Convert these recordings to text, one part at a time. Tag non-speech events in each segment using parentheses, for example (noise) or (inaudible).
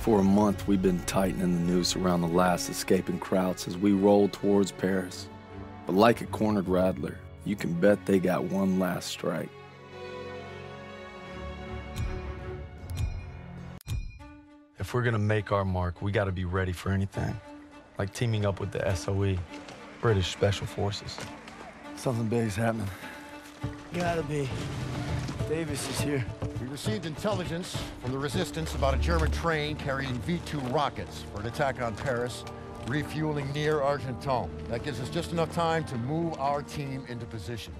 For a month, we've been tightening the noose around the last escaping Krauts as we roll towards Paris. But like a cornered rattler, you can bet they got one last strike. If we're gonna make our mark, we gotta be ready for anything. Like teaming up with the SOE, British Special Forces. Something big's happening. Gotta be. Davis is here. We received intelligence from the Resistance about a German train carrying V-2 rockets for an attack on Paris, refueling near Argenton. That gives us just enough time to move our team into position.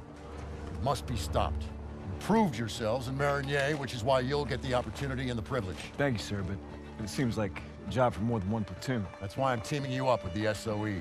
It must be stopped. You proved yourselves in Marigny, which is why you'll get the opportunity and the privilege. Thank you, sir, but it seems like a job for more than one platoon. That's why I'm teaming you up with the SOE.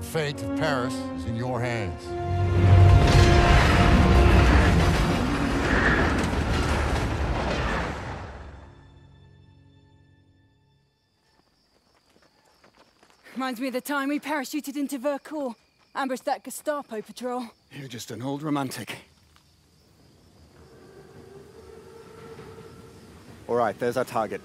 The fate of Paris is in your hands. Reminds me of the time we parachuted into Vercors. Ambushed that Gestapo patrol. You're just an old romantic. All right, there's our target.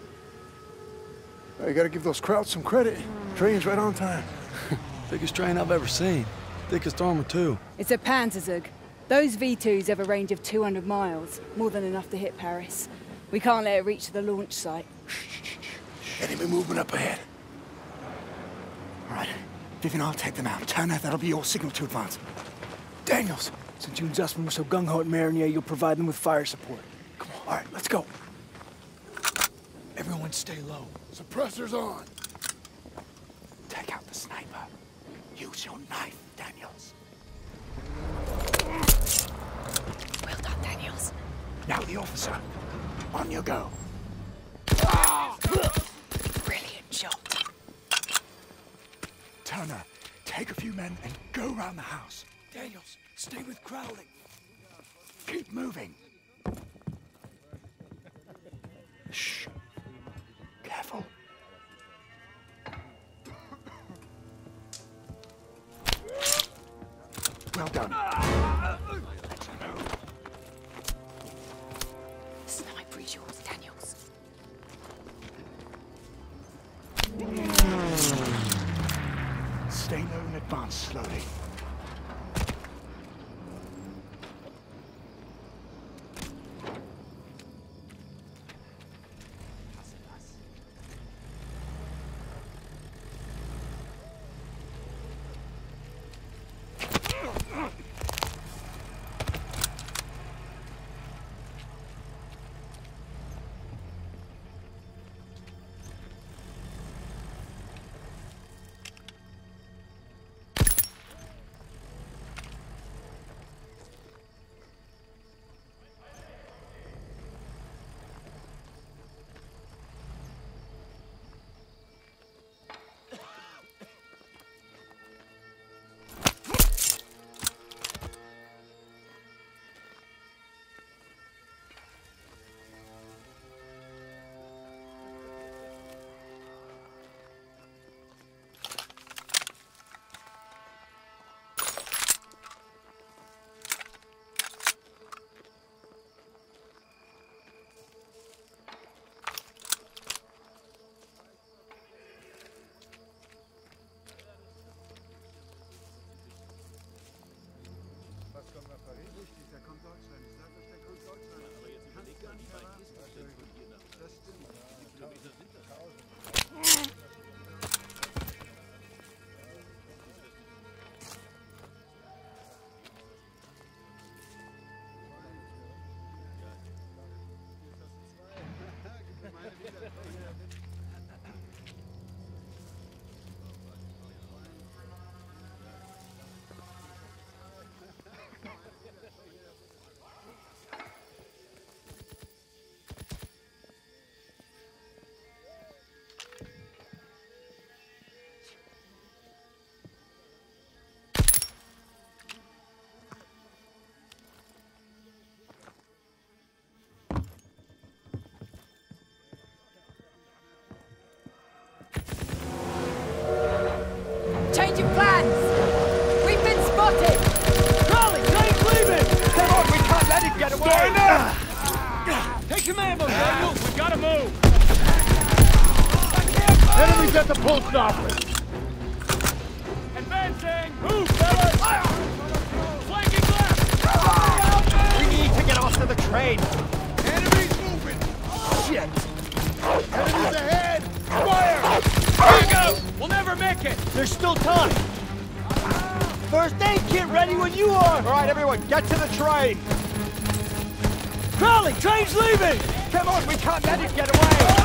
You gotta give those Krauts some credit. Train's right on time. (laughs) Biggest train I've ever seen. Thickest armor, too. It's a Panzerzug. Those V2s have a range of 200 miles. More than enough to hit Paris. We can't let it reach the launch site. Enemy movement up ahead. All right, Vivian, I'll take them out. Turner, that'll be your signal to advance. Daniels, since you and Zussman were so gung-ho at Marigny, you'll provide them with fire support. Come on, all right, let's go. Everyone stay low. Suppressors on. Take out the sniper. Use your knife, Daniels. Well done, Daniels. Now the officer. On you go. Brilliant shot. Turner, take a few men and go round the house. Daniels, stay with Crowley. Keep moving. Shh. Well Anybody? Changing plans. We've been spotted. Charlie, James, leave it. Come on, we can't let him get away. Stand up. Take command, Daniel. We gotta move. Enemies at the pulse office. Advancing. Move, fellas. Flanking left. We need to get off to the train. Enemies moving. Shit. Enemies ahead make it! There's still time! First aid kit ready when you are! All right, everyone, get to the train! Crowley, train's leaving! Come on, we can't let it get away!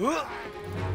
呃。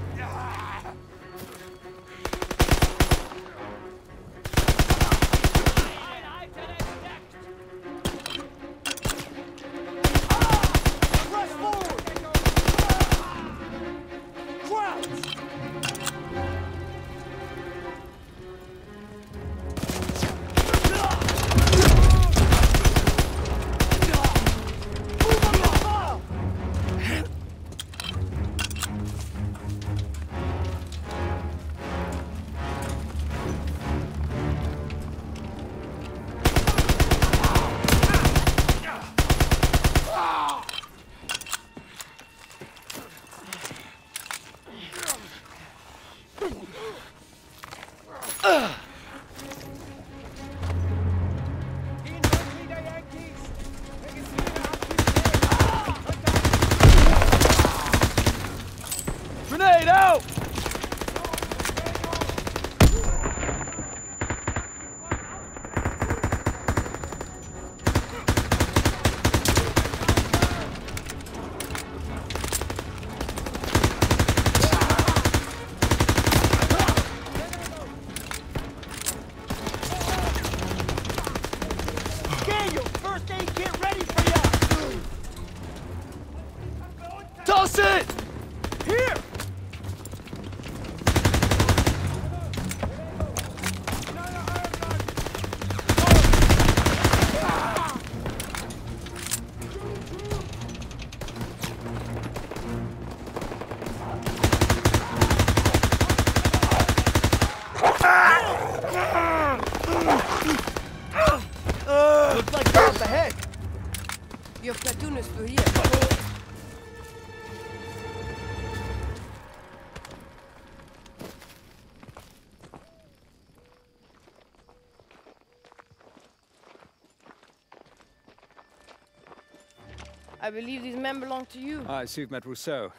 I believe these men belong to you. Ah, I see you've met Rousseau.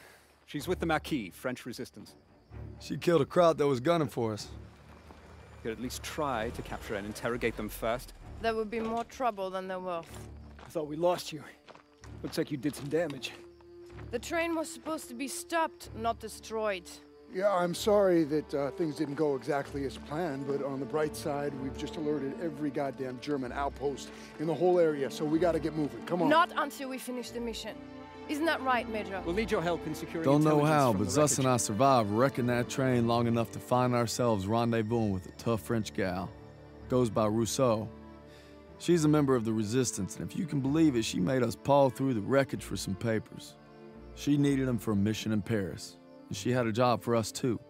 She's with the Maquis, French resistance. She killed a Kraut that was gunning for us. Could at least try to capture and interrogate them first. There would be more trouble than there worth. I thought we lost you. Looks like you did some damage. The train was supposed to be stopped, not destroyed. Yeah, I'm sorry that uh, things didn't go exactly as planned, but on the bright side, we've just alerted every goddamn German outpost in the whole area, so we gotta get moving. Come on. Not until we finish the mission. Isn't that right, Major? We'll need your help in securing Don't know how, but the Zus and I survived wrecking that train long enough to find ourselves rendezvousing with a tough French gal. Goes by Rousseau. She's a member of the Resistance, and if you can believe it, she made us paw through the wreckage for some papers. She needed them for a mission in Paris, and she had a job for us too.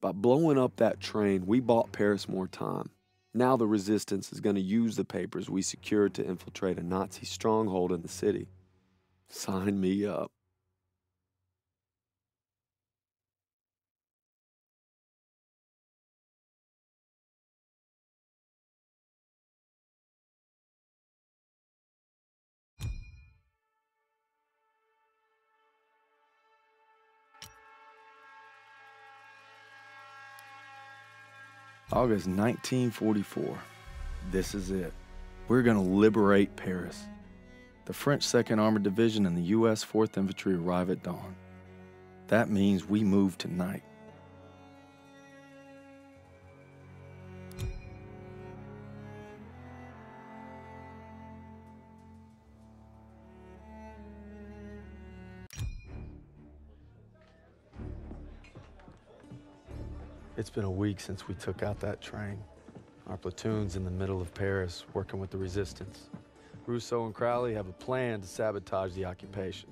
By blowing up that train, we bought Paris more time. Now the resistance is going to use the papers we secured to infiltrate a Nazi stronghold in the city. Sign me up. August 1944. This is it. We're going to liberate Paris. The French 2nd Armored Division and the U.S. 4th Infantry arrive at dawn. That means we move tonight. It's been a week since we took out that train. Our platoon's in the middle of Paris, working with the resistance. Rousseau and Crowley have a plan to sabotage the occupation,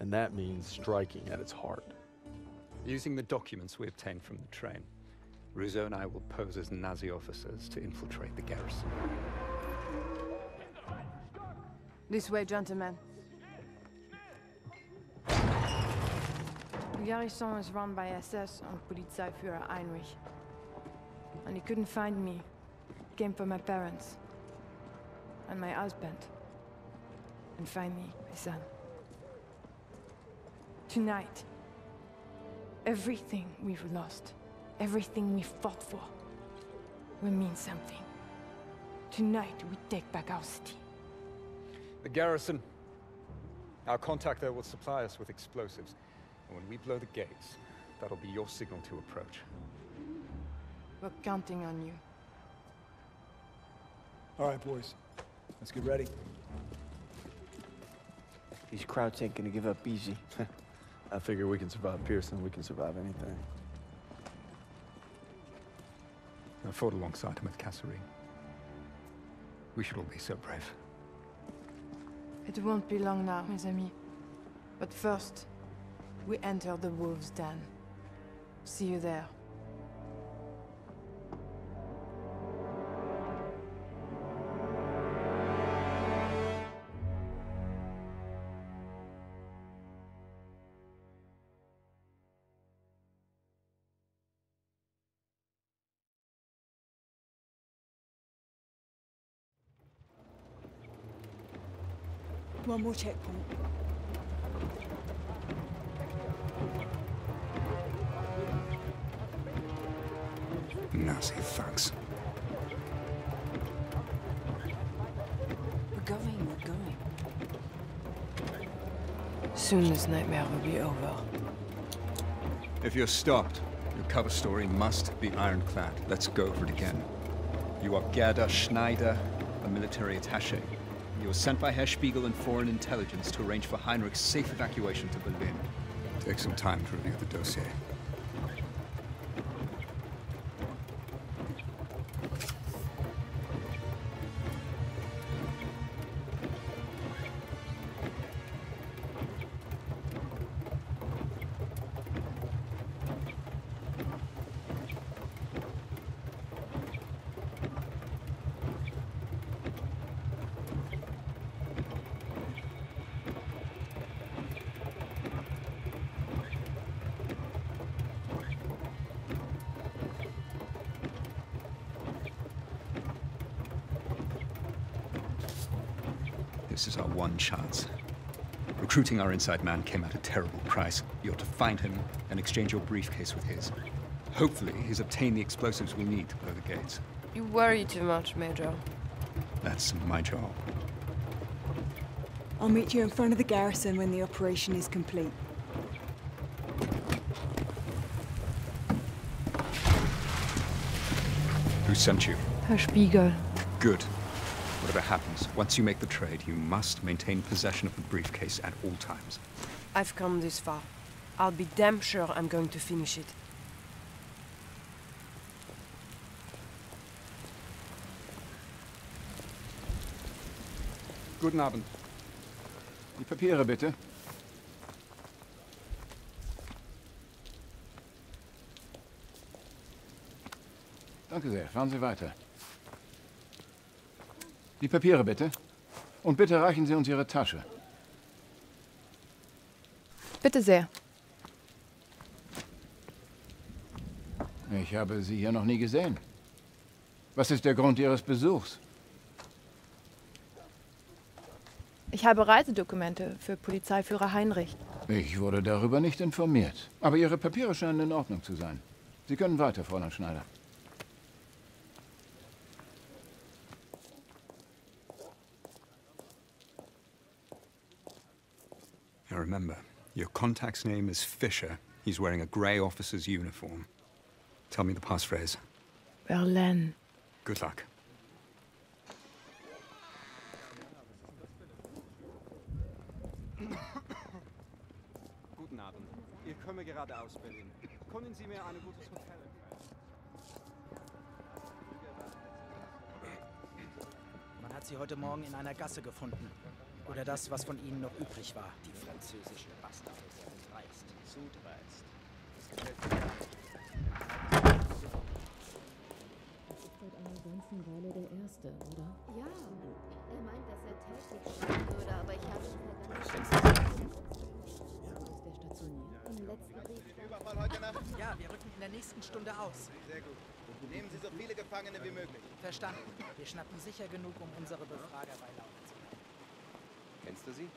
and that means striking at its heart. Using the documents we obtained from the train, Rousseau and I will pose as Nazi officers to infiltrate the garrison. This way, gentlemen. Garrison is run by SS and Polizeiführer Heinrich. And he couldn't find me. Came for my parents. And my husband. And finally, my son. Tonight, everything we've lost, everything we fought for, will mean something. Tonight, we take back our city. The garrison. Our contact there will supply us with explosives. And when we blow the gates, that'll be your signal to approach. We're counting on you. All right, boys. Let's get ready. These Krauts ain't gonna give up easy. (laughs) I figure we can survive Pearson, we can survive anything. I fought alongside him at Kasserine. We should all be so brave. It won't be long now, mes amis. But first, we enter the Wolves' Den. See you there. One more checkpoint. Soon this nightmare will be over. If you're stopped, your cover story must be ironclad. Let's go over it again. You are Gerda Schneider, a military attaché. You were sent by Herr Spiegel and Foreign Intelligence to arrange for Heinrich's safe evacuation to Berlin. Take some time to review the dossier. Recruiting our inside man came at a terrible price. You're to find him and exchange your briefcase with his. Hopefully, he's obtained the explosives we need to blow the gates. You worry too much, Major. That's my job. I'll meet you in front of the garrison when the operation is complete. Who sent you? Herr Spiegel. Good. Whatever happens, once you make the trade, you must maintain possession of the briefcase at all times. I've come this far. I'll be damn sure I'm going to finish it. Guten Abend. Die Papiere bitte. Danke sehr. Fahren Sie weiter. Die Papiere bitte. Und bitte reichen Sie uns Ihre Tasche. Bitte sehr. Ich habe Sie hier noch nie gesehen. Was ist der Grund Ihres Besuchs? Ich habe Reisedokumente für Polizeiführer Heinrich. Ich wurde darüber nicht informiert. Aber Ihre Papiere scheinen in Ordnung zu sein. Sie können weiter, Fräulein Schneider. Remember, your contact's name is Fisher. He's wearing a grey officer's uniform. Tell me the passphrase. Berlin. Good luck. Guten Abend. Ich komme gerade aus Berlin. Können Sie mir ein gutes Hotel empfehlen? Man hat sie heute Morgen in einer Gasse gefunden. Oder das, was von ihnen noch übrig war. Die französischen Bastarde sind dreist. Zu dreist. Das gefällt mir gar nicht. Seit einer ganzen Weile der Erste, oder? Ja. Er meint, dass er täglich schreiben würde, aber ich habe ihn halt vergessen. Ist der stationiert? Im letzten Überfall heute ah. Nacht? Ja, wir rücken in der nächsten Stunde aus. Sehr gut. Nehmen Sie so viele Gefangene wie möglich. Verstanden. Wir schnappen sicher genug, um unsere Befrager bei Laune. Kennst du sie?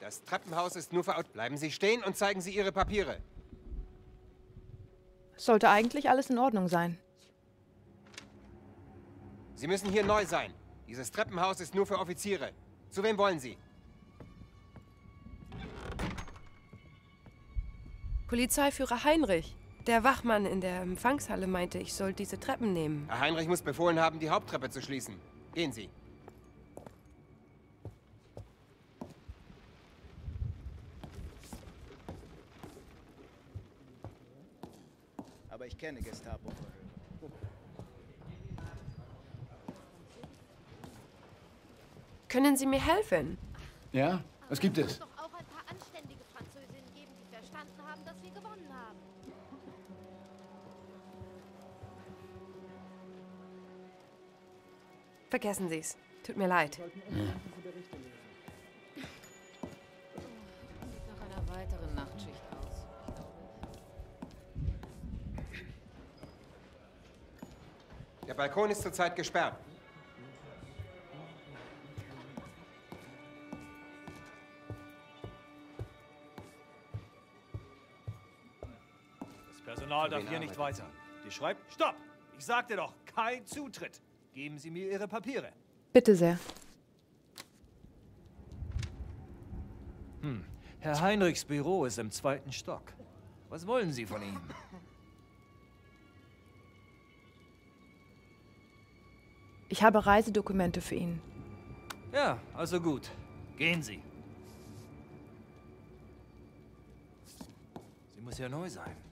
Das Treppenhaus ist nur für... Bleiben Sie stehen und zeigen Sie Ihre Papiere. Sollte eigentlich alles in Ordnung sein. Sie müssen hier neu sein. Dieses Treppenhaus ist nur für Offiziere. Zu wem wollen Sie? Polizeiführer Heinrich. Der Wachmann in der Empfangshalle meinte, ich soll diese Treppen nehmen. Herr Heinrich muss befohlen haben, die Haupttreppe zu schließen. Gehen Sie. Aber ich kenne Gestapo. Können Sie mir helfen? Ja? Was gibt es? Vergessen Sie es. Tut mir leid. Nach einer weiteren Nachtschicht aus. Der Balkon ist zurzeit gesperrt. Das Personal darf hier nicht weiter. Die schreibt, stopp! Ich sagte doch, kein Zutritt. Geben Sie mir Ihre Papiere. Bitte sehr. Hm. Herr Heinrichs Büro ist im zweiten Stock. Was wollen Sie von ihm? Ich habe Reisedokumente für ihn. Ja, also gut. Gehen Sie. Sie muss ja neu sein.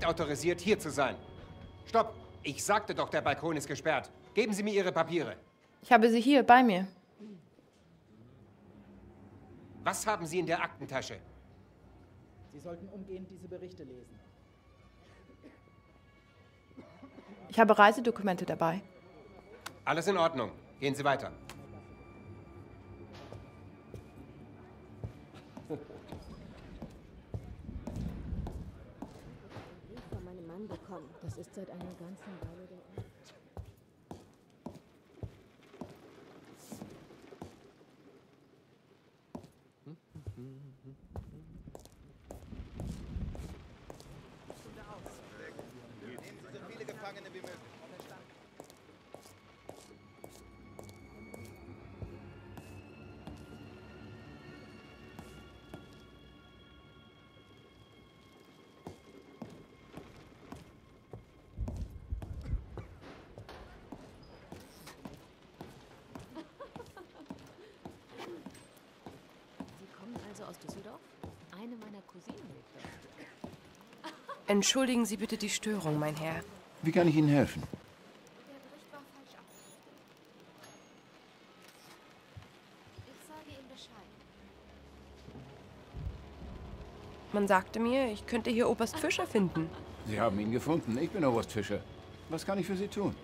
Nicht autorisiert, hier zu sein. Stopp! Ich sagte doch, der Balkon ist gesperrt. Geben Sie mir Ihre Papiere. Ich habe sie hier bei mir. Was haben Sie in der Aktentasche? Sie sollten umgehend diese Berichte lesen. Ich habe Reisedokumente dabei. Alles in Ordnung. Gehen Sie weiter. Ist seit einer ganzen Weile der Entschuldigen Sie bitte die Störung, mein Herr. Wie kann ich Ihnen helfen? Der Bericht war falsch ab. Ich sage ihm Bescheid. Man sagte mir, ich könnte hier Oberst Fischer finden. Sie haben ihn gefunden. Ich bin Oberst Fischer. Was kann ich für Sie tun?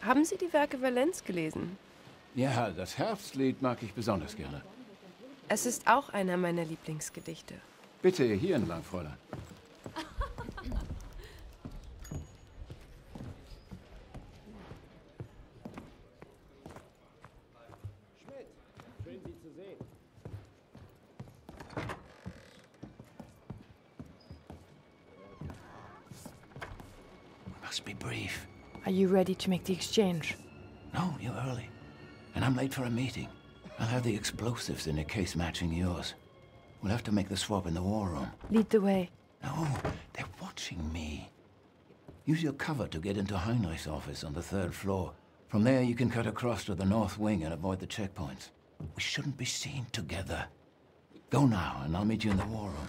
Haben Sie die Werke Valenz gelesen? Ja, das Herbstlied mag ich besonders gerne. Es ist auch einer meiner Lieblingsgedichte. Bitte hier entlang, Fräulein. Schmidt, schön Sie zu sehen. Must be brief. Are you ready to make the exchange? No, you're early. And I'm late for a meeting. I'll have the explosives in a case matching yours. We'll have to make the swap in the war room. Lead the way. No, they're watching me. Use your cover to get into Heinrich's office on the third floor. From there, you can cut across to the north wing and avoid the checkpoints. We shouldn't be seen together. Go now, and I'll meet you in the war room.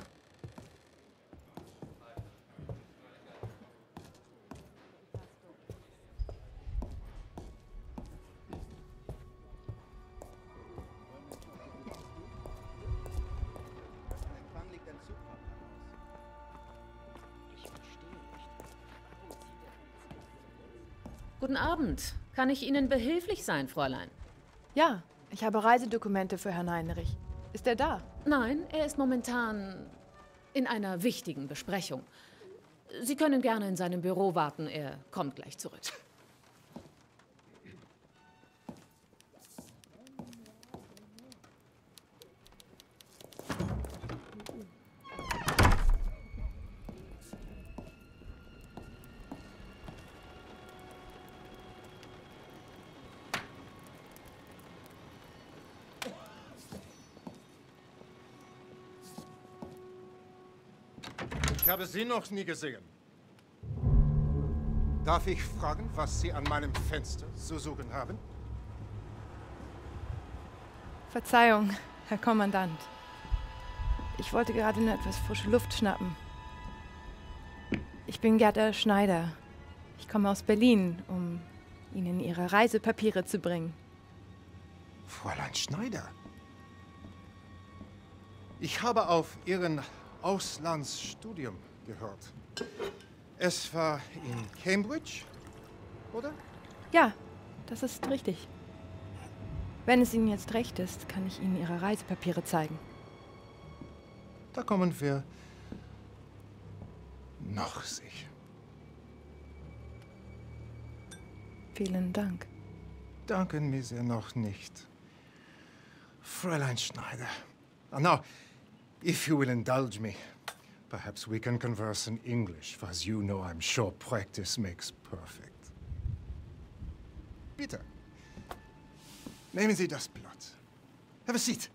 Kann ich Ihnen behilflich sein, Fräulein? Ja, ich habe Reisedokumente für Herrn Heinrich. Ist er da? Nein, er ist momentan in einer wichtigen Besprechung. Sie können gerne in seinem Büro warten, er kommt gleich zurück. Habe Sie noch nie gesehen. Darf ich fragen, was Sie an meinem Fenster zu suchen haben? Verzeihung, Herr Kommandant. Ich wollte gerade nur etwas frische Luft schnappen. Ich bin Gerda Schneider. Ich komme aus Berlin, um Ihnen Ihre Reisepapiere zu bringen. Fräulein Schneider. Ich habe auf Ihren Auslandsstudium gehört. Es war in Cambridge, oder? Ja, das ist richtig. Wenn es Ihnen jetzt recht ist, kann ich Ihnen Ihre Reisepapiere zeigen. Da kommen wir noch sicher. Vielen Dank. Danken mir sehr noch nicht. Fräulein Schneider. Now, if you will indulge me, perhaps we can converse in English, for as you know, I'm sure practice makes perfect. Peter, Nehmen Sie das Blatt. Have a seat.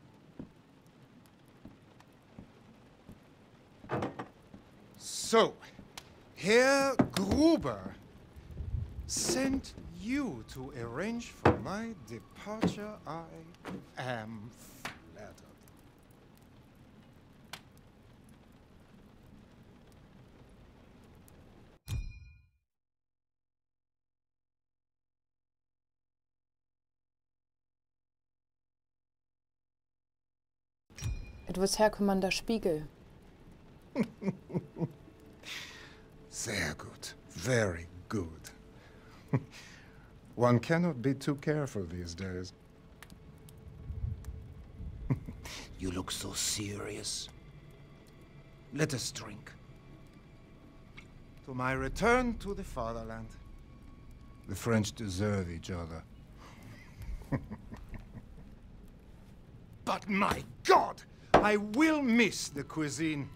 So, Herr Gruber sent you to arrange for my departure. I am flattered. It was Herr Commander Spiegel. (laughs) Sehr gut. Very good. (laughs) One cannot be too careful these days. (laughs) you look so serious. Let us drink. To my return to the fatherland. The French deserve each other. but my God! I will miss the cuisine.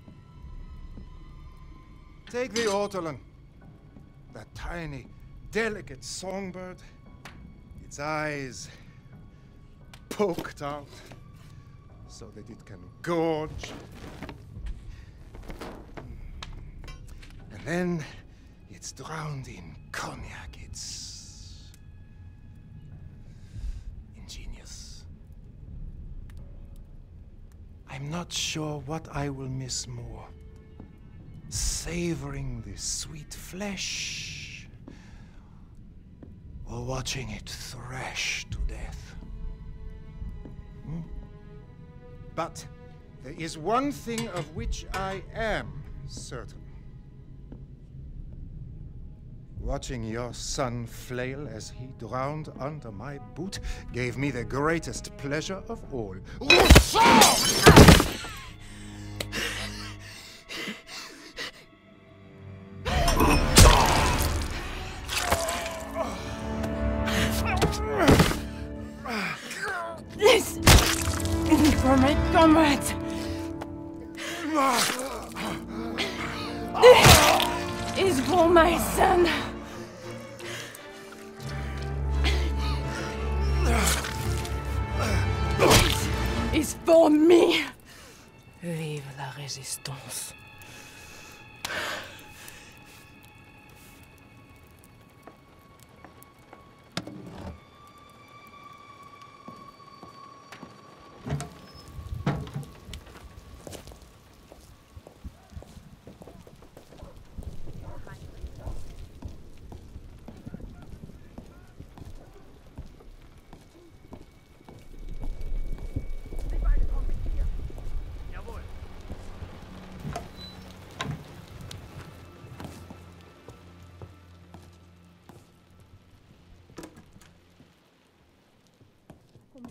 Take the ortolan. That tiny, delicate songbird. Its eyes poked out so that it can gorge. And then it's drowned in cognac. It's I'm not sure what I will miss more savoring the sweet flesh or watching it thrash to death. Hmm? But there is one thing of which I am certain. Watching your son flail as he drowned under my boot gave me the greatest pleasure of all. Is for my son. This is for me. Vive la résistance.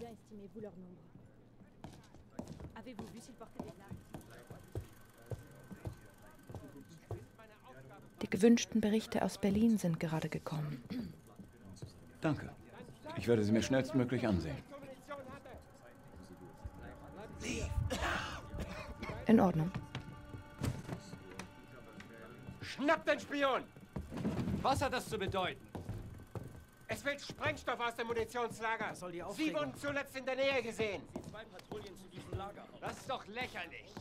Combien estimez-vous leur nombre Avez-vous vu s'ils portaient des armes Die gewünschten Berichte aus Berlin sind gerade gekommen. Danke. Ich werde sie mir schnellstmöglich ansehen. In Ordnung. Schnapp den Spion! Was hat das zu bedeuten? Wird Sprengstoff aus dem Munitionslager. soll die Sie wurden zuletzt in der Nähe gesehen. Zwei Patrouillen zu diesem Lager. Das ist doch lächerlich.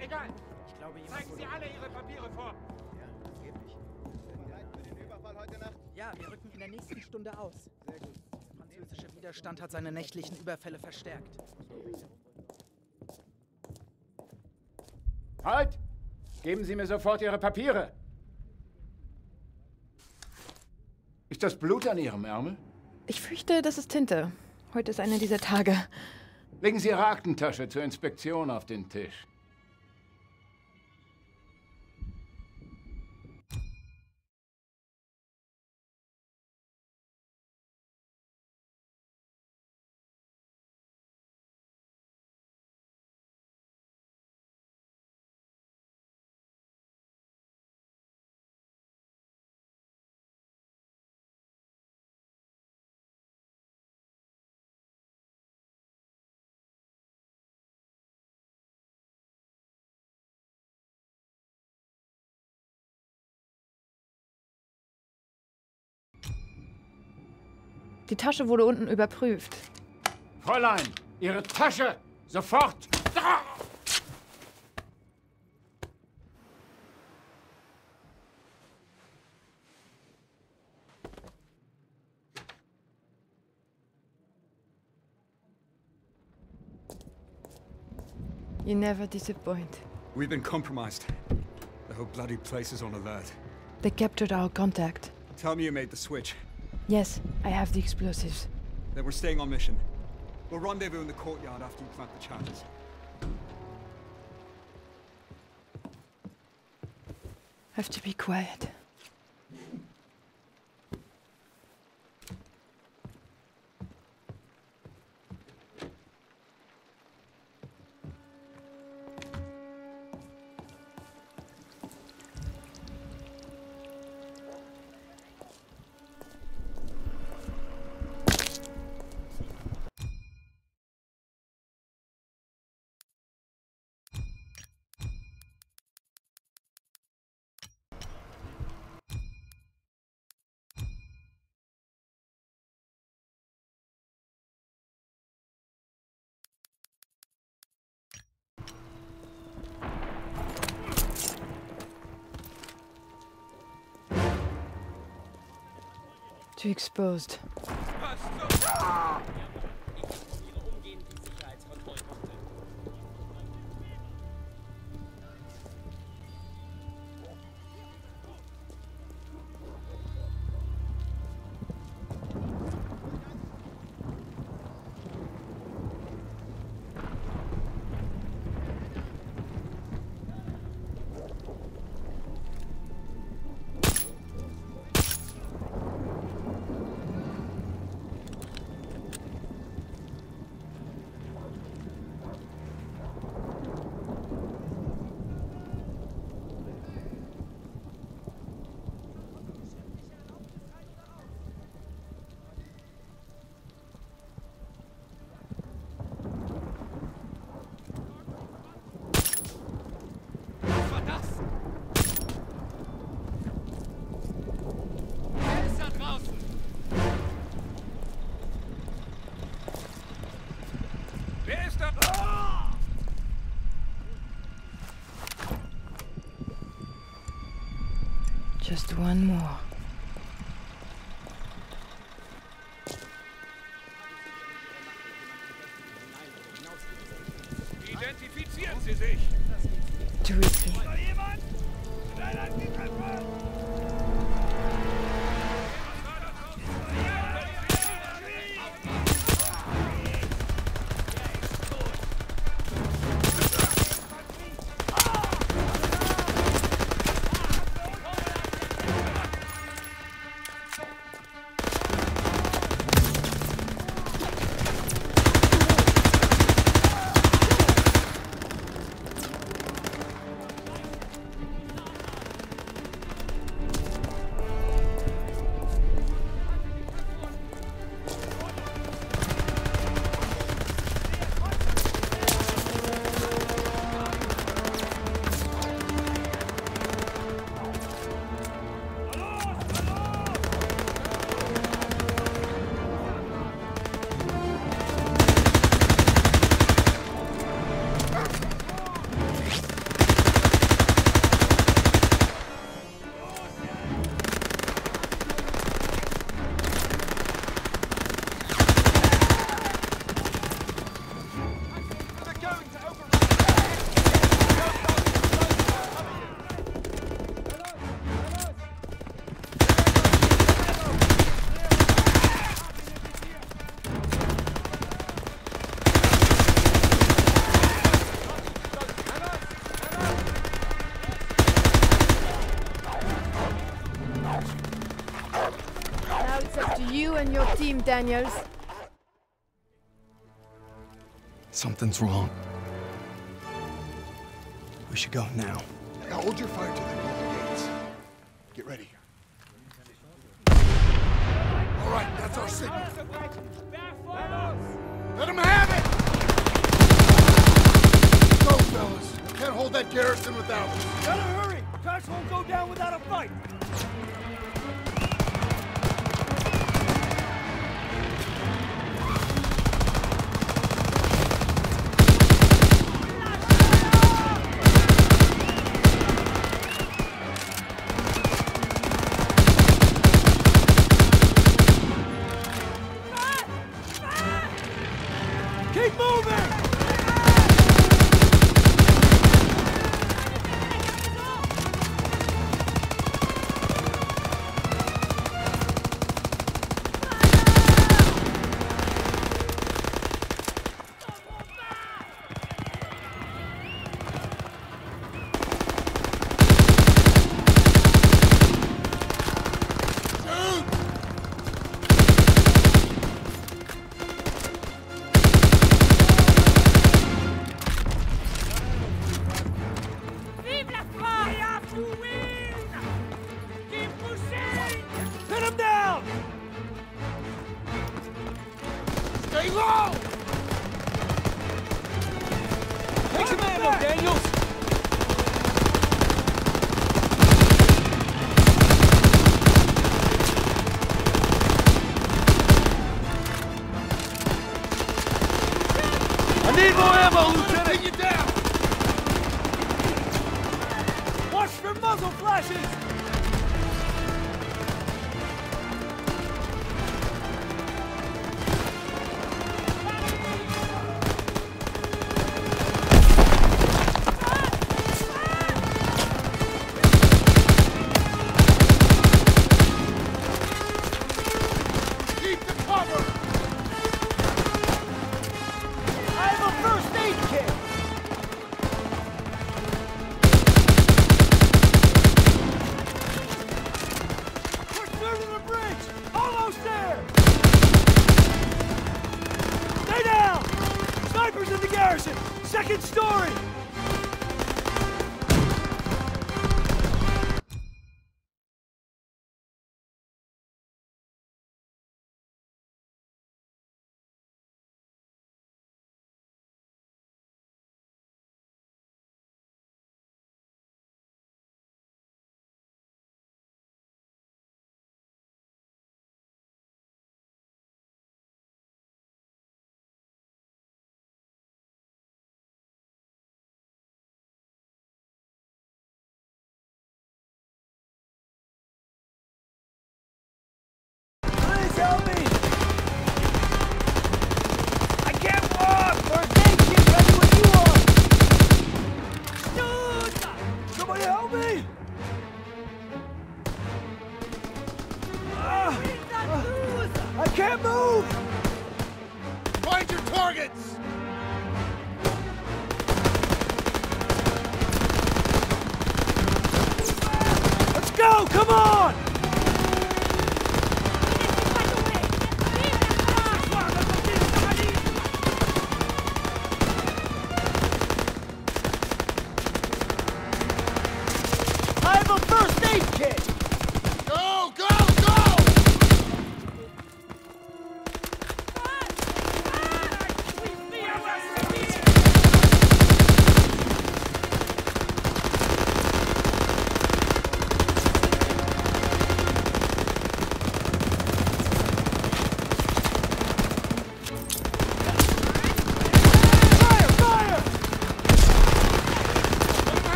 Egal. Ich glaube, Zeigen Sie alle Ihre Papiere vor. Ja, wir rücken in der nächsten Stunde aus. Sehr gut. Der französische Widerstand hat seine nächtlichen Überfälle verstärkt. Halt! Geben Sie mir sofort Ihre Papiere! Ist das Blut an Ihrem Ärmel? Ich fürchte, das ist Tinte. Heute ist einer dieser Tage. Legen Sie Ihre Aktentasche zur Inspektion auf den Tisch. Die Tasche wurde unten überprüft. Fräulein, Ihre Tasche! Sofort! Da! You never disappoint. We've been compromised. The whole bloody place is on alert. They captured our contact. Tell me you made the switch. Yes, I have the explosives. Then we're staying on mission. We'll rendezvous in the courtyard after you plant the charges. Have to be quiet. Exposed. One more. Identifizieren Sie sich! And Daniels. Something's wrong. We should go. Now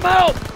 some help!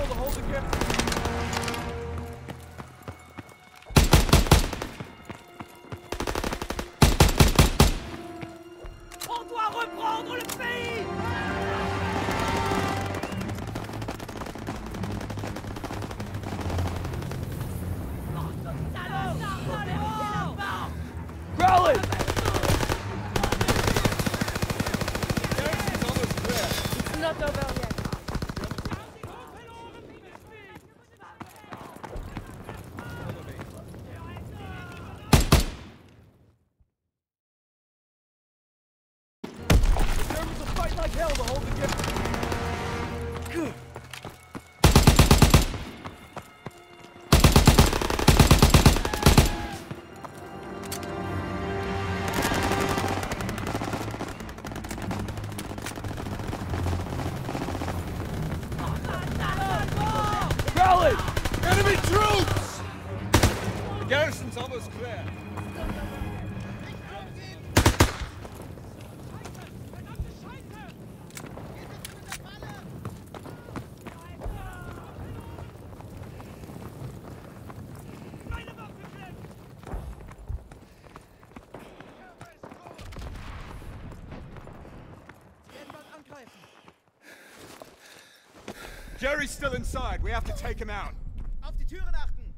Hell to hold the garrison. Jerry's still inside. We have to take him out. Auf die Türen achten!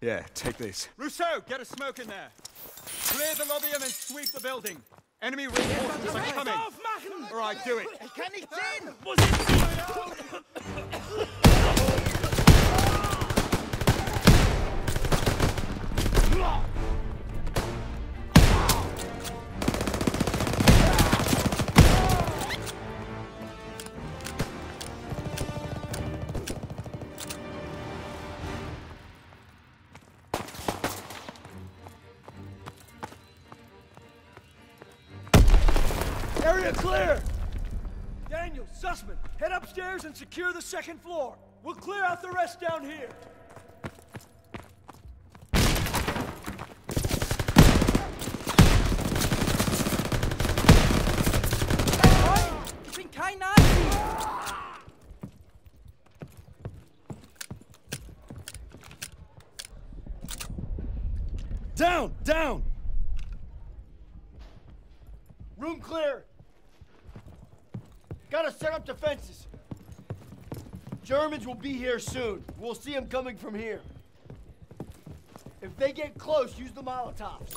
Yeah, take this. Rousseau, get a smoke in there. Clear the lobby and then sweep the building. Enemy reinforcements are coming. All right, do it. Ich kann nicht äh, sehen! Area second floor. We'll clear out the rest down here. Down! Down! Room clear! Gotta set up defenses. Germans will be here soon. We'll see them coming from here. If they get close, use the Molotovs.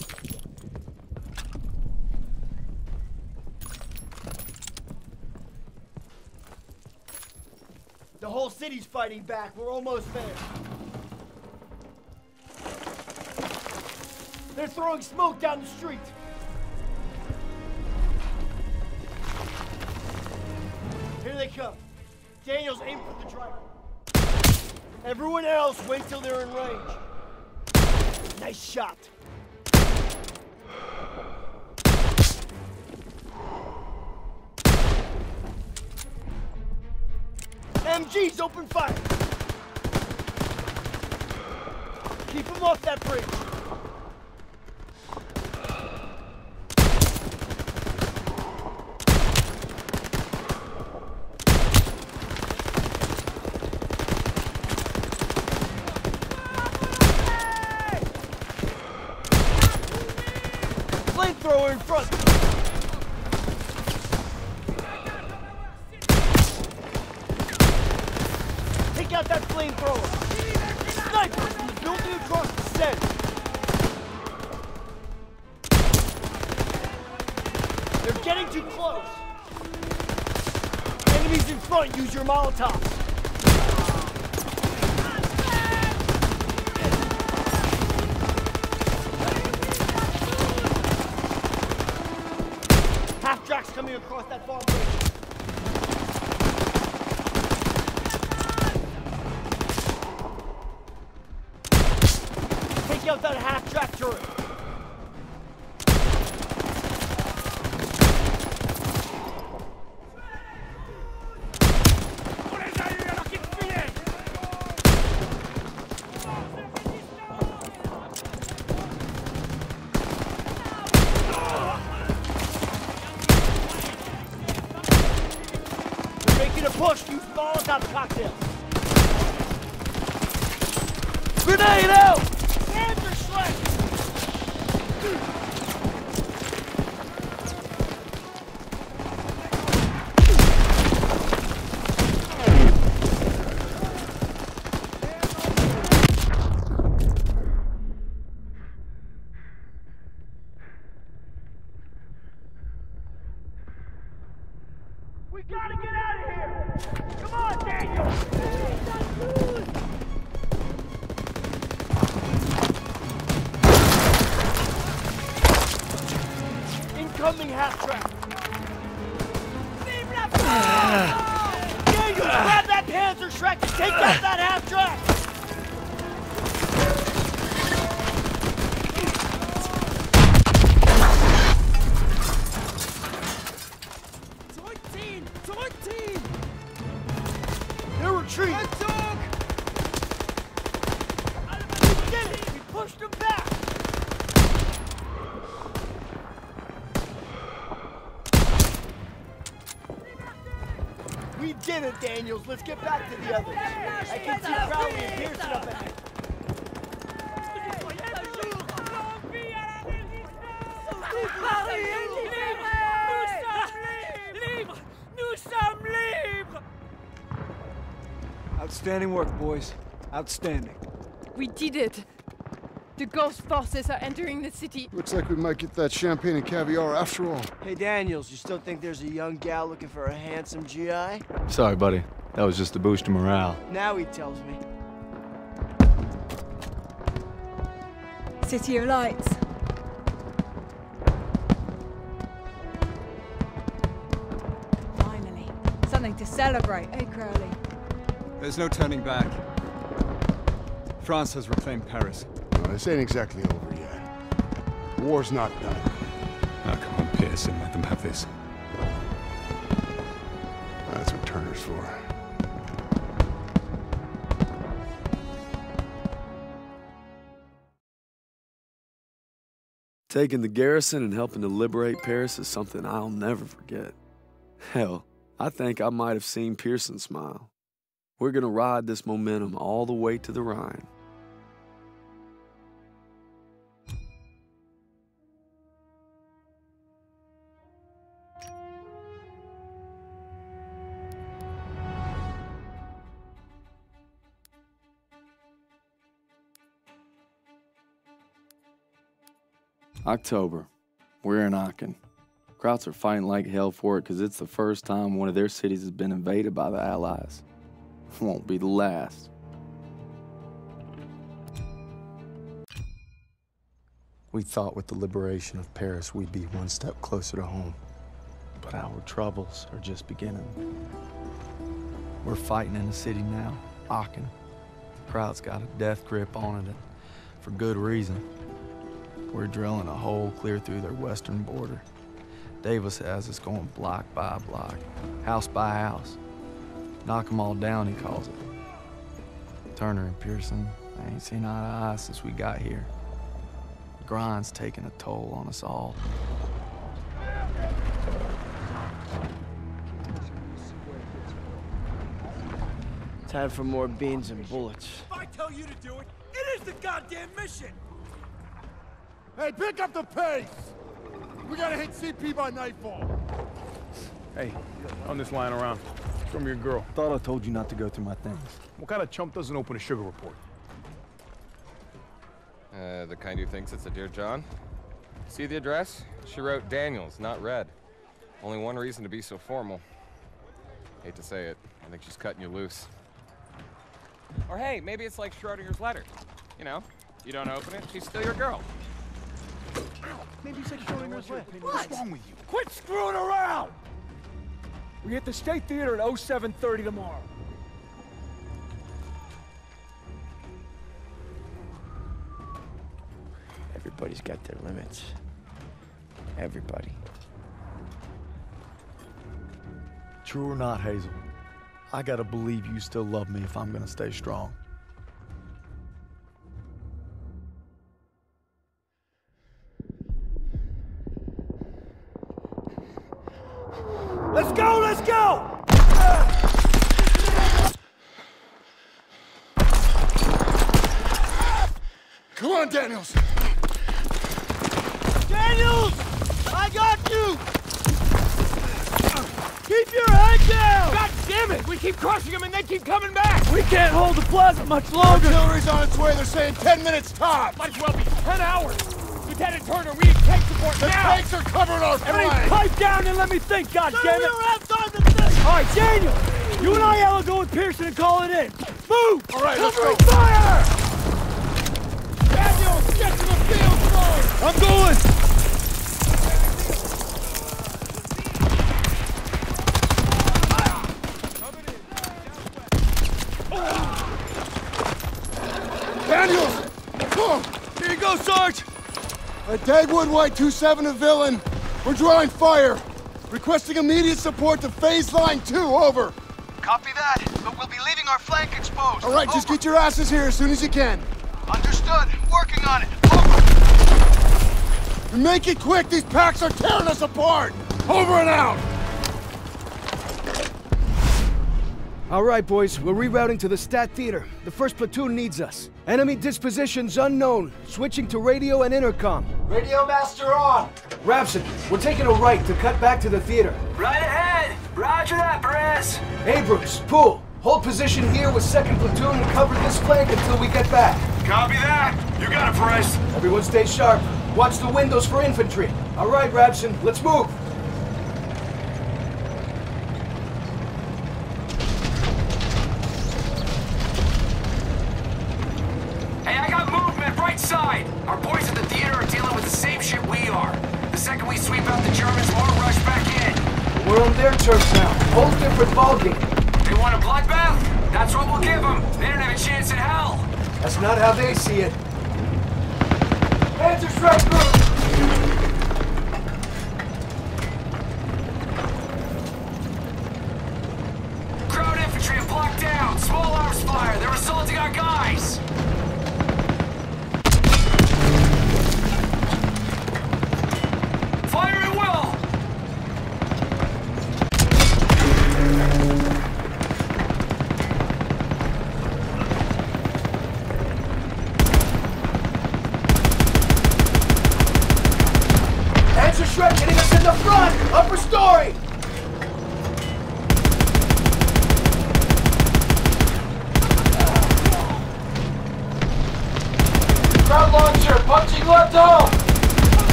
The whole city's fighting back. We're almost there. They're throwing smoke down the street. Here they come. Daniels, aim. Everyone else, wait till they're in range. Nice shot. MGs, open fire. Keep them off that bridge. We gotta get out of here! Come on, Daniel! Incoming half track! Daniel, grab that Panzerschreck and take out that half track! It, Daniels! Let's get back to the others! I can see Crowley and Pearson up ahead! Outstanding work, boys. Outstanding. We did it. The ghost forces are entering the city. Looks like we might get that champagne and caviar after all. Hey, Daniels, you still think there's a young gal looking for a handsome GI? Sorry, buddy. That was just a boost your morale. Now he tells me. City of Lights. Finally. Something to celebrate, eh, Crowley? There's no turning back. France has reclaimed Paris. No, this ain't exactly over yet. The war's not done. Now come on, Pearson, let them have this. That's what Turner's for. Taking the garrison and helping to liberate Paris is something I'll never forget. Hell, I think I might have seen Pearson smile. We're gonna ride this momentum all the way to the Rhine. October. We're in Aachen. Krauts are fighting like hell for it because it's the first time one of their cities has been invaded by the Allies. (laughs) Won't be the last. We thought with the liberation of Paris we'd be one step closer to home. But our troubles are just beginning. We're fighting in the city now, Aachen. The Krauts got a death grip on it, for good reason. We're drilling a hole clear through their western border. Davis has us going block by block, house by house. Knock 'em all down, he calls it. Turner and Pearson, I ain't seen eye to eye since we got here. The grind's taking a toll on us all. Time for more beans and bullets. If I tell you to do it, it is the goddamn mission! Hey, pick up the pace! We gotta hit CP by nightfall. Hey, on this lying around. From your girl. Thought I told you not to go through my things. What kind of chump doesn't open a sugar report? Uh, the kind who thinks it's a Dear John. See the address? She wrote Daniels, not Red. Only one reason to be so formal. Hate to say it, I think she's cutting you loose. Or hey, maybe it's like Schrodinger's letter. You know, you don't open it, she's still your girl. Maybe it's like Schrodinger's letter. What's wrong with you? Quit screwing around! We hit the State Theater at 0730 tomorrow. Everybody's got their limits. Everybody. True or not, Hazel, I gotta believe you still love me if I'm gonna stay strong. Let's go, let's go! Come on, Daniels. Daniels! I got you! Keep your head down! God damn it! We keep crushing them and they keep coming back! We can't hold the plaza much longer! Artillery's on its way. They're saying 10 minutes top. Might as well be 10 hours! Lieutenant Turner, we need tank support The now! tanks are covering our Everybody flank. pipe down and let me think, God damn it! we don't have time to think! Alright, Daniel! You and I will go with Pearson and call it in. Move! All right, let's Covering go. fire! Daniel, get to the field zone! I'm going! Daniels! Come! Here you go, Sarge! At Dagwood White 27 a villain. We're drawing fire. Requesting immediate support to phase line 2, over. Copy that, but we'll be leaving our flank exposed. All right, just get your asses here as soon as you can. Understood. Working on it. And make it quick, these packs are tearing us apart! Over and out! All right, boys, we're rerouting to the State Theater. The first platoon needs us. Enemy dispositions unknown. Switching to radio and intercom. Radio master on. Rapson, we're taking a right to cut back to the theater. Right ahead. Roger that, Perez. Abrams, Poole, hold position here with second platoon and cover this flank until we get back. Copy that. You got it, Perez. Everyone stay sharp. Watch the windows for infantry. All right, Rapson, let's move.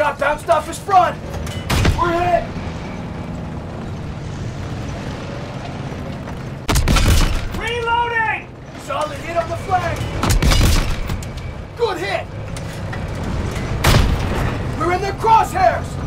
shot bounced off his front. We're hit. Reloading! Solid hit on the flag. Good hit. We're in their crosshairs.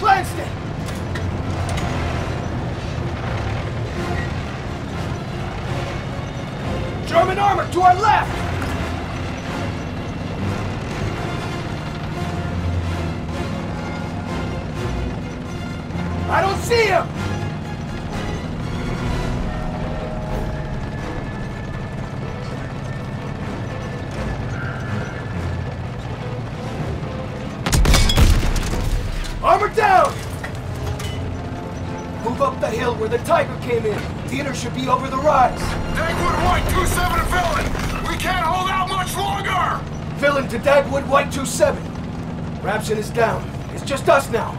Glanced it! German armor to our left! I don't see him! In. Should be over the rise. Dagwood White 2-7 villain! We can't hold out much longer! Villain to Dagwood White 2-7. Rapson is down. It's just us now.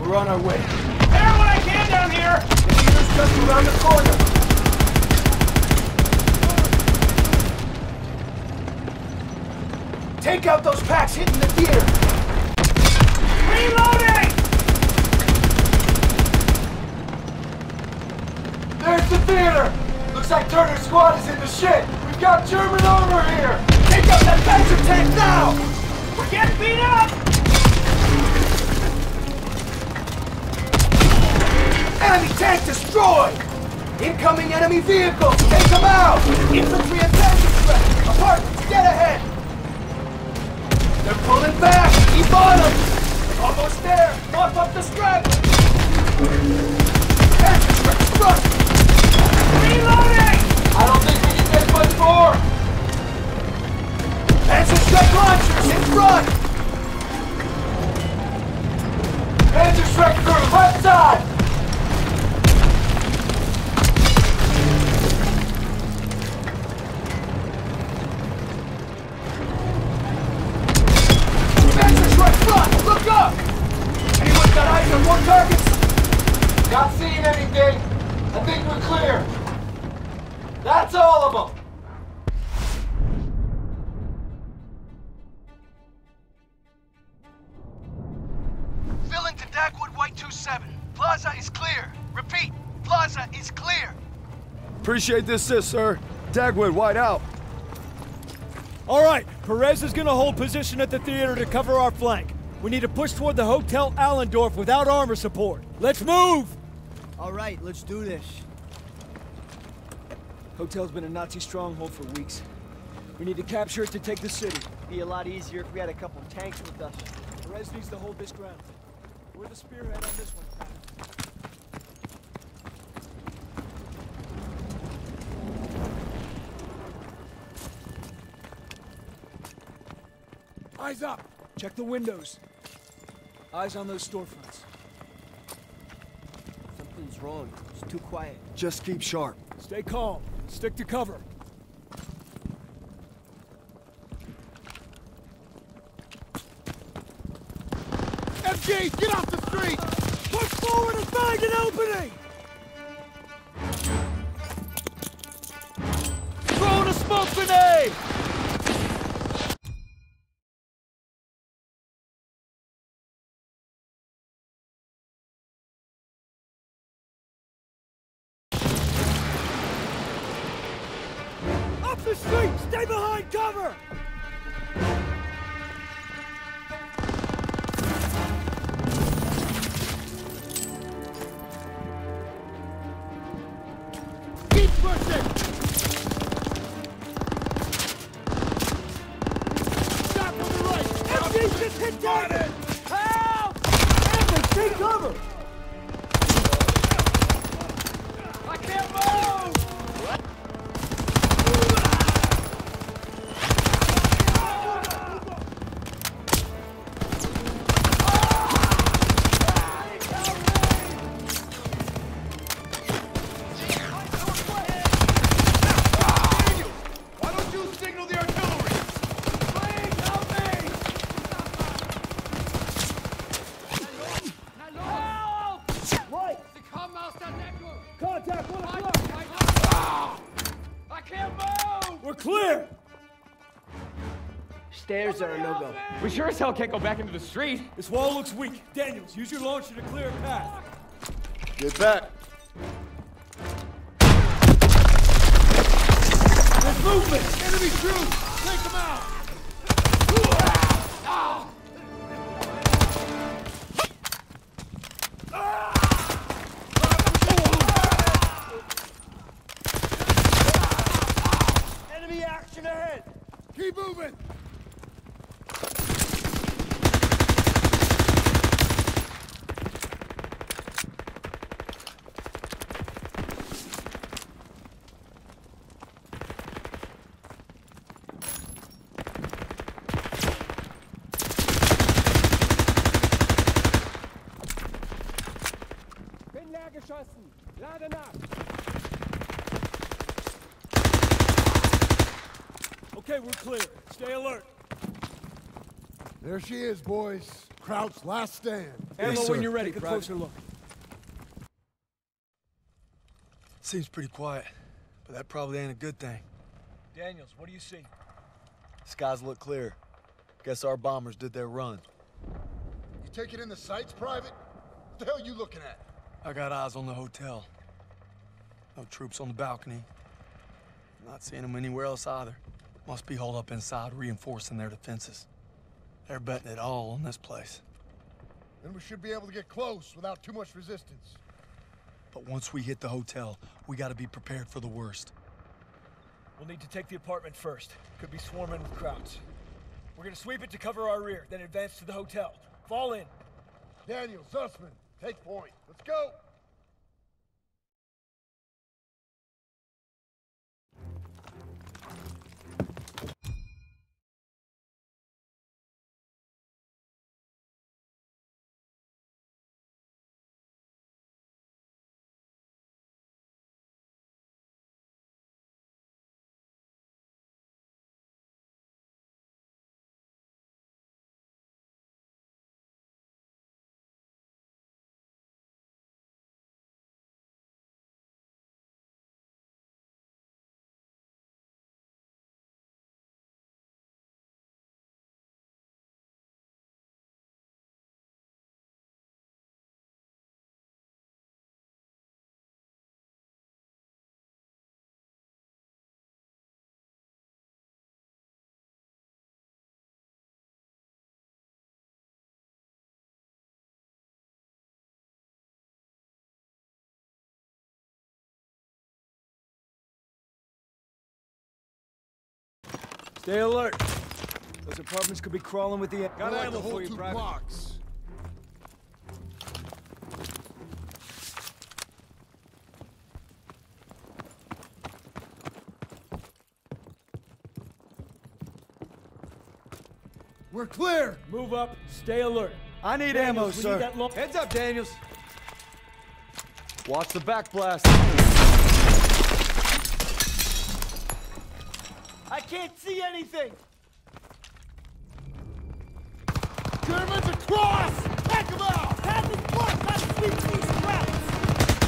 We're on our way. Fire what I can down here! The theater's just around the corner. Take out those packs hitting the theater. Reloading! There's the theater! Like Turner's squad is in the shit! We've got German armor here! Take out that Panzer tank now! We're getting beat up! Enemy tank destroyed! Incoming enemy vehicles! Take them out! Infantry and tank threat! Apartments, get ahead! They're pulling back! Keep on them! Almost there! Mop up the stragglers! Panzer threat! Reloading! I don't think we can get much more! Launchers in front! Crew, left side! Appreciate this, sis, sir. Dagwood, wide out. All right, Perez is gonna hold position at the theater to cover our flank. We need to push toward the Hotel Allendorf without armor support. Let's move! All right, let's do this. Hotel's been a Nazi stronghold for weeks. We need to capture it to take the city. Be a lot easier if we had a couple tanks with us. Perez needs to hold this ground. We're the spearhead on this one. Eyes up! Check the windows. Eyes on those storefronts. Something's wrong. It's too quiet. Just keep sharp. Stay calm. Stick to cover. FG, get off the street! Push forward and find an opening! Throwing a smoke grenade! Sure as hell can't go back into the street. This wall looks weak. Daniels, use your launcher to clear a path. Get back. There's movement! Enemy troops! Take them out! Ah! Enemy action ahead! Keep moving! Bin leer geschossen. Lade nach. Okay, we're clear. Stay alert. There she is, boys. Kraut's last stand. Ammo sir. when you're ready. Take a Take a closer closer look. Seems pretty quiet, but that probably ain't a good thing. Daniels, what do you see? Skies look clear. Guess our bombers did their run. You taking in the sights, Private? What the hell you looking at? I got eyes on the hotel. No troops on the balcony. Not seeing them anywhere else either. Must be holed up inside, reinforcing their defenses. They're betting it all on this place. Then we should be able to get close without too much resistance. But once we hit the hotel, we gotta be prepared for the worst. We'll need to take the apartment first. Could be swarming with Krauts. We're gonna sweep it to cover our rear, then advance to the hotel. Fall in. Daniel, Zussman, take point. Let's go! Stay alert. Those apartments could be crawling with the... Got ammo for you, two Private. blocks. We're clear. Move up. Stay alert. I need Daniels, ammo, sir. Need. Heads up, Daniels. Watch the back blast. Can't see anything! Germans across! Take them out! Path is blocked! Not sweep these scraps!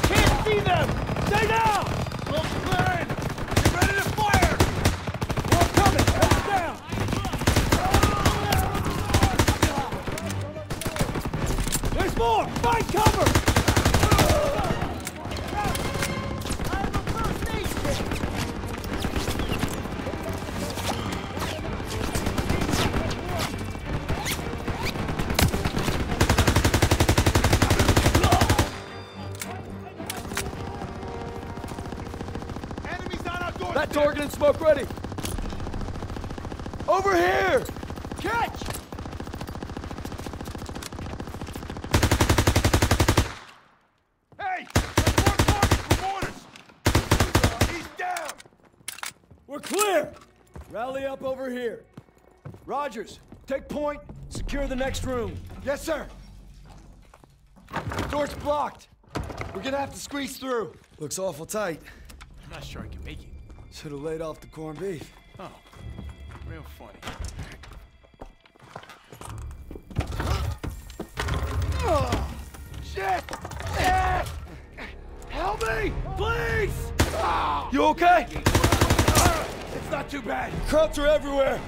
Can't see them! Stay down! Smoke's clearing! Get ready to fire! More coming! Heads down! There's more! Find cover! Enemies on our door! That target and smoke ready. Over here! Catch! Hey! There's more targets for mortars! He's down! We're clear! Rally up over here. Rogers, take point. Secure the next room. Yes, sir! Door's blocked. We're gonna have to squeeze through. Looks awful tight. I'm not sure I can make it. Should have laid off the corned beef. Oh, real funny. Oh, shit! Eh! Help me! Please! You okay? It's not too bad. Krauts are everywhere.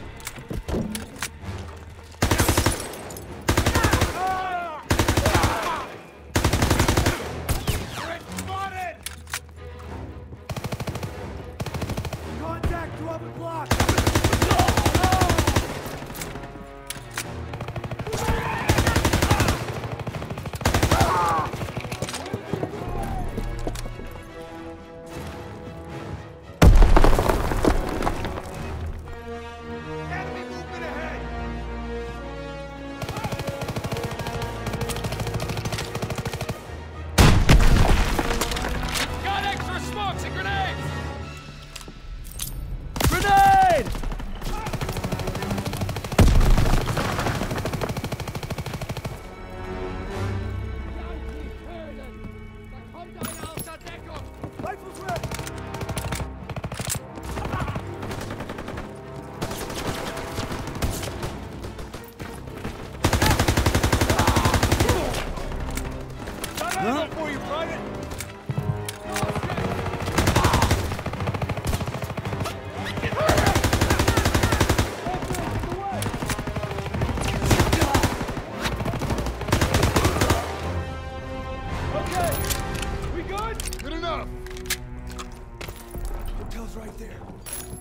Right there.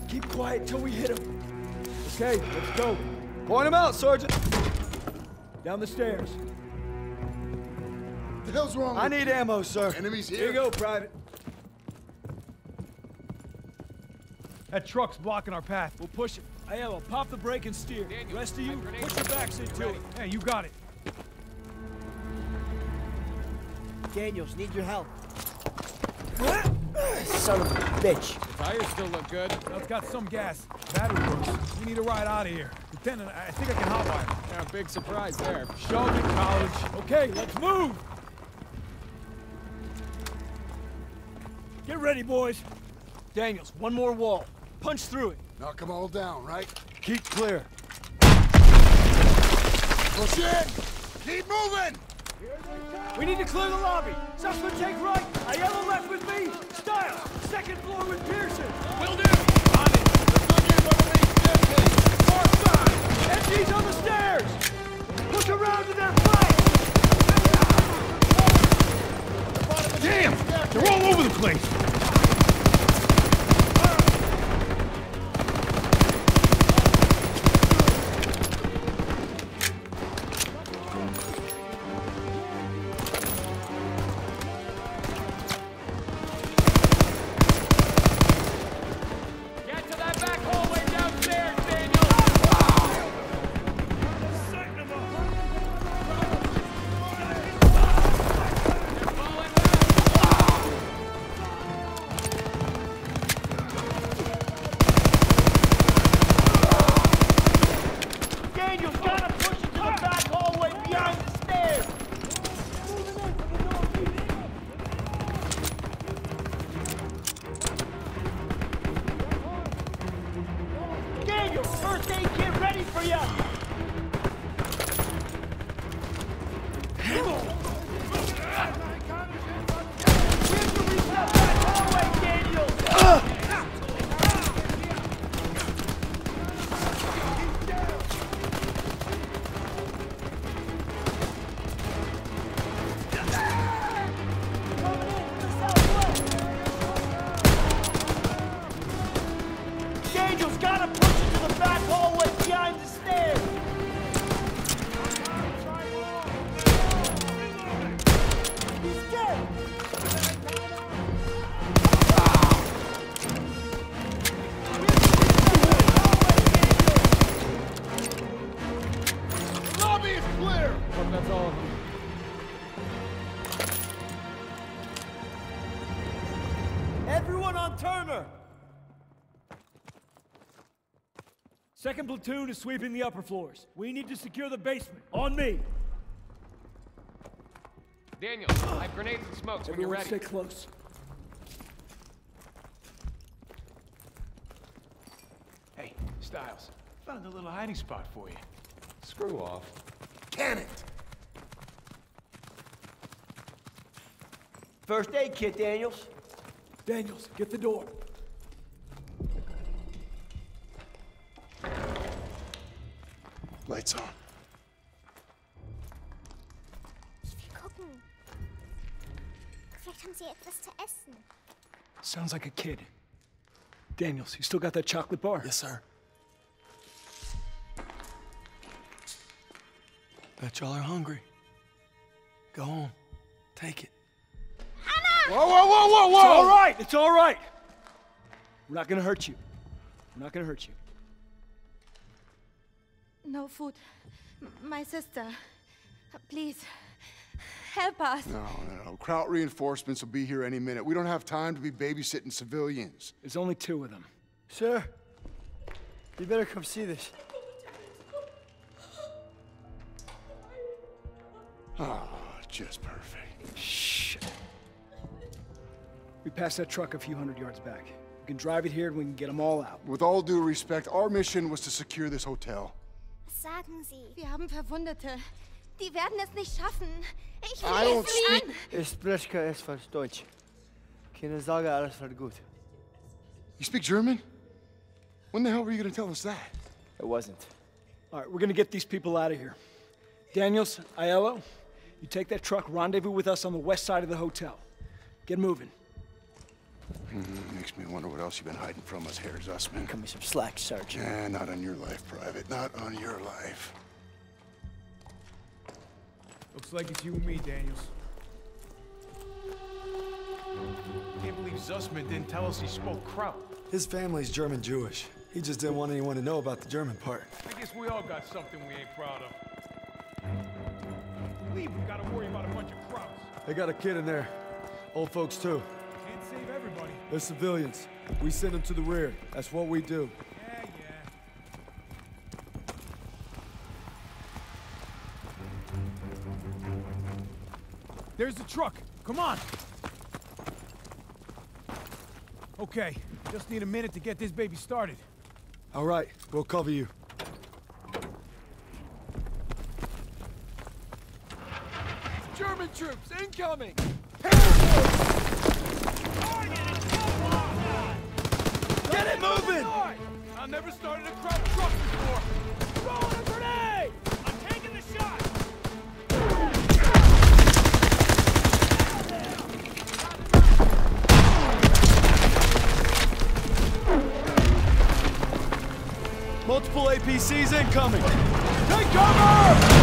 Keep quiet till we hit him. Okay, let's go. Point him out, Sergeant. Down the stairs. What the hell's wrong I with need ammo, sir. Enemies Here here? you go, Private. That truck's blocking our path. We'll push it. Aiello, pop the brake and steer. Daniel, Rest of you, my grenade push your backs into it. Hey, you got it. Daniels, need your help. Son of a bitch. The tires still look good. Well, it's got some gas. Battery works. We need a ride out of here. Lieutenant, I I think I can hotwire. Yeah, big surprise there. Sheldon College. Okay, let's move. Get ready, boys. Daniels, one more wall. Punch through it. Knock them all down, right? Keep clear. Push in! Keep moving! We need to clear the lobby. Zussman, take right. Aiello left with me. Stiles, second floor with Pierson. Will do! Far side. MG's on the stairs. Push around to their flank. Damn! They're all over the place! Second platoon is sweeping the upper floors. We need to secure the basement. On me! Daniel, I have grenades and smokes when you're ready. stay close. Hey, Stiles. Found a little hiding spot for you. Screw off. Can it! First aid kit, Daniels. Daniels, get the door. Lights on. Ich will gucken. Vielleicht haben sie etwas zu essen. Sounds like a kid. Daniels, you still got that chocolate bar? Yes, sir. Bet y'all are hungry. Go home. Take it. Whoa, whoa, whoa, whoa, whoa! It's all right. It's all right. We're not gonna hurt you. We're not gonna hurt you. No food. M- My sister. Please. Help us. No, no, no. Kraut reinforcements will be here any minute. We don't have time to be babysitting civilians. There's only two of them. Sir, you better come see this. Oh, just perfect. Shh. We passed that truck a few hundred yards back. We can drive it here and we can get them all out. With all due respect, our mission was to secure this hotel. Was sagen Sie? Wir haben Verwundete. Die werden es nicht schaffen. Ich will I don't es nicht speak. Ich spreche kein etwas Deutsch. Keine Sorge, alles wird gut. You speak German? When the hell were you gonna tell us that? It wasn't. All right, we're gonna get these people out of here. Daniels, Aiello, you take that truck, rendezvous with us on the west side of the hotel. Get moving. Mhm, Makes me wonder what else you've been hiding from us, Herr Zussman. Cut me some slack, Sergeant. Yeah, not on your life, Private. Not on your life. Looks like it's you and me, Daniels. Can't believe Zussman didn't tell us he spoke Kraut. His family's German Jewish. He just didn't want anyone to know about the German part. I guess we all got something we ain't proud of. Leave, we gotta worry about a bunch of Krauts. They got a kid in there. Old folks, too. Can't save everybody. They're civilians. We send them to the rear. That's what we do. Yeah, yeah. There's the truck. Come on. Okay, just need a minute to get this baby started. All right, we'll cover you. German troops incoming! Never started a crowd truck before. Throwing a grenade! I'm taking the shot! Multiple APCs incoming! Take cover!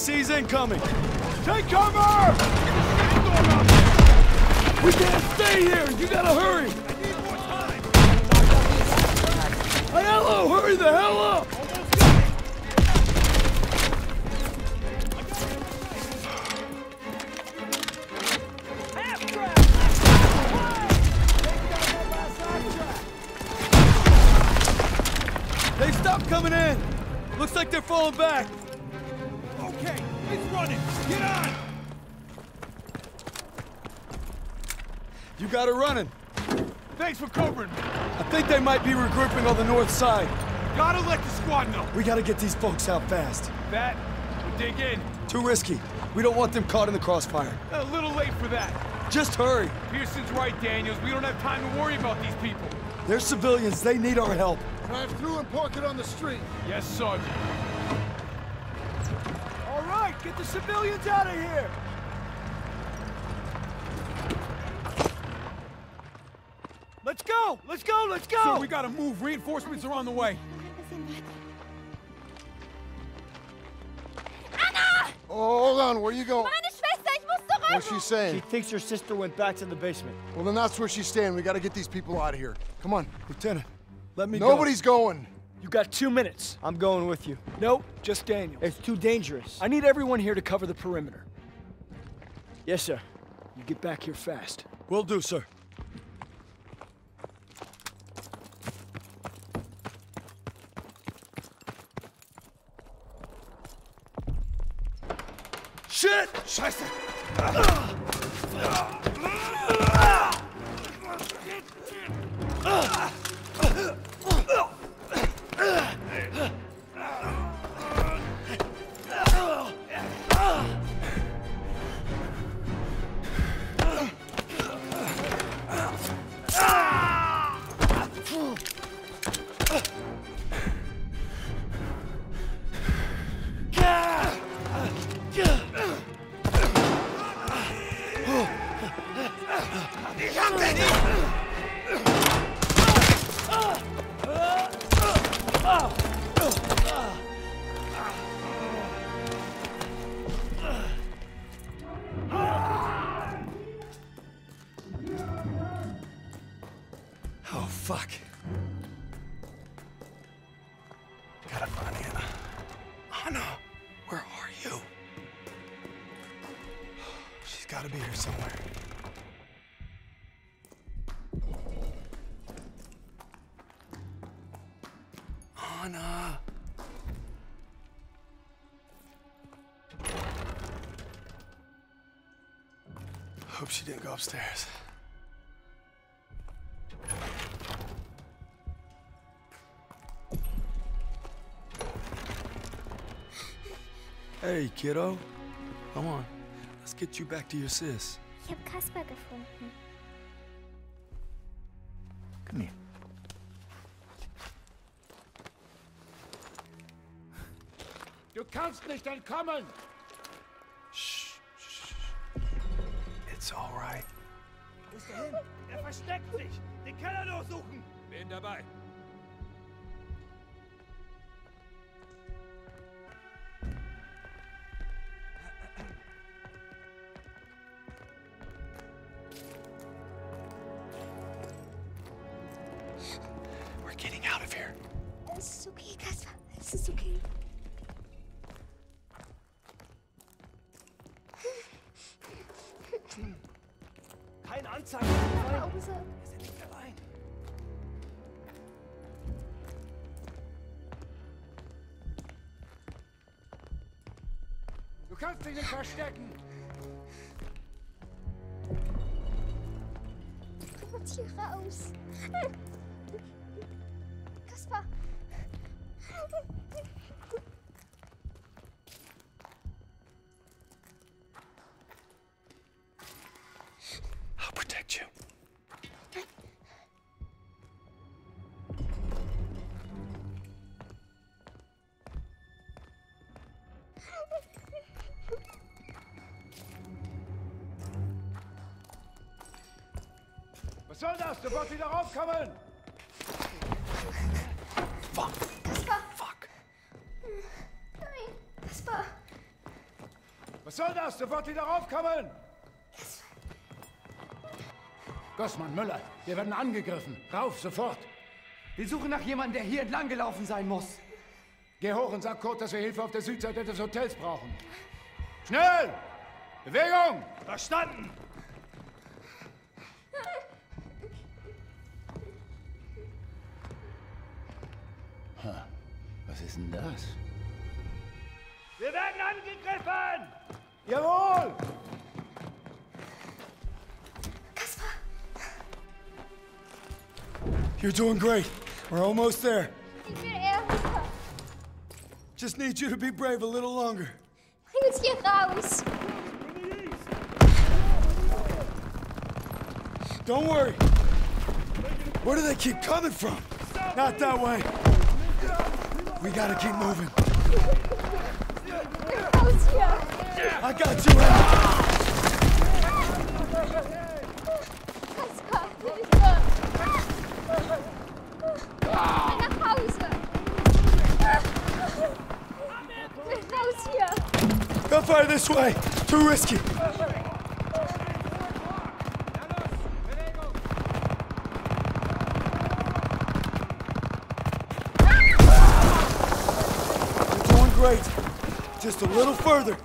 APCs incoming! Take cover! We can't stay here! You gotta hurry! Aiello, hurry the hell up! They stopped coming in! Looks like they're falling back! Okay, it's running. Get on! You got it running. Thanks for covering me. I think they might be regrouping on the north side. Gotta let the squad know. We gotta get these folks out fast. That, we'll dig in. Too risky. We don't want them caught in the crossfire. A little late for that. Just hurry. Pierson's right, Daniels. We don't have time to worry about these people. They're civilians. They need our help. Drive through and park it on the street. Yes, Sergeant. All right, get the civilians out of here! Let's go! Let's go! Let's go! So we gotta move. Reinforcements are on the way. Anna! Oh, hold on. Where you going? Meine Schwester, ich muss zurück! What's she saying? She thinks her sister went back to the basement. Well, then that's where she's staying. We gotta get these people out of here. Come on. Lieutenant, let me Nobody's going. You got two minutes. I'm going with you. No, just Daniel. It's too dangerous. I need everyone here to cover the perimeter. Yes, sir. You get back here fast. Will do, sir. Shit! Scheiße! Ich Hope she didn't go upstairs. Hey, kiddo. Come on. Let's get you back to your sis. Ich habe Kasper gefunden. Komm her. Du kannst nicht entkommen! Er hin? Er versteckt sich! Den Keller durchsuchen! Bin dabei. Kannst dich nicht verstecken! Kommt hier raus. Kasper. Soll das? Du wirst wieder raufkommen! Kasper. Fuck. Nein, Kasper. Was soll das? Du wirst wieder raufkommen! Gossmann, Müller, wir werden angegriffen. Rauf, sofort. Wir suchen nach jemandem, der hier entlang gelaufen sein muss. Geh hoch und sag Kurt, dass wir Hilfe auf der Südseite des Hotels brauchen. Schnell! Bewegung! Verstanden! You're doing great. We're almost there. Ich will Erika. Just need you to be brave a little longer. Bring uns hier raus. Don't worry. Where do they keep coming from? Not that way. We gotta keep moving. I got you. Fire this way! Too risky! You're doing great. Just a little further.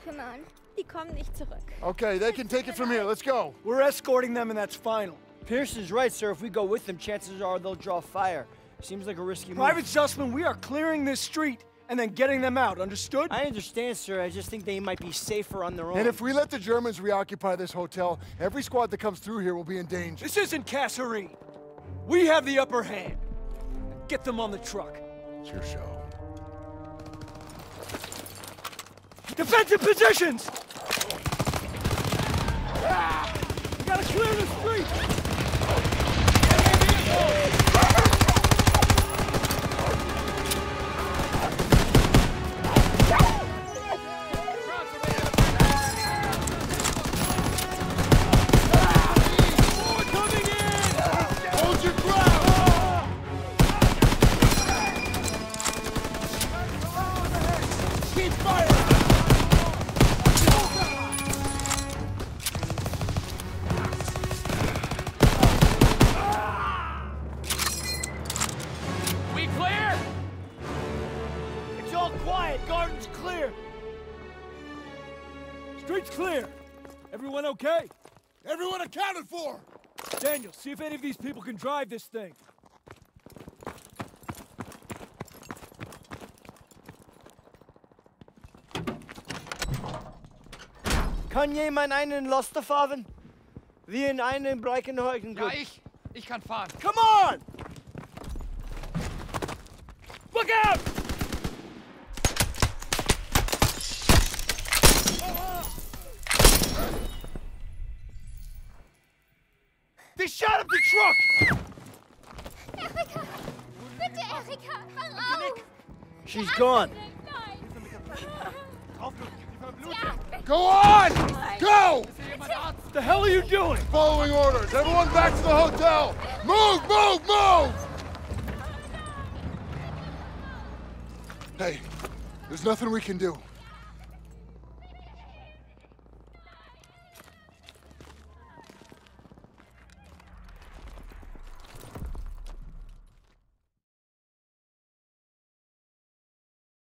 Kaspar kümmern. Die kommen nicht zurück. Okay, they can take it from here. Let's go. We're escorting them, and that's final. Pierson's right, sir. If we go with them, chances are they'll draw fire. Seems like a risky move. Private Zussman, we are clearing this street and then getting them out. Understood? I understand, sir. I just think they might be safer on their own. And if we let the Germans reoccupy this hotel, every squad that comes through here will be in danger. This isn't Kasserine. We have the upper hand. Get them on the truck. It's your show. Defensive positions! Ah! We gotta clear the street! Everyone for! Daniel, see if any of these people can drive this thing. Kann jemand einen Laster fahren? Wie in einen Breckenheugen. Ja, ich. Ich kann fahren. Come on! Look out! They shot up the truck! Erika! Bitte, Erika! Hang auf! She's gone. Go on! Go! What the hell are you doing? Following orders. Everyone back to the hotel. Move, move, move! Hey, there's nothing we can do.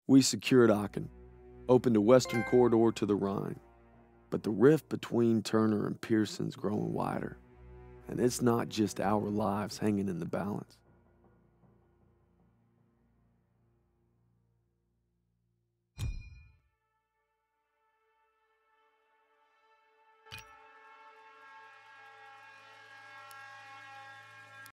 We secured Aachen, opened a western corridor to the Rhine. But the rift between Turner and Pierson's growing wider. And it's not just our lives hanging in the balance.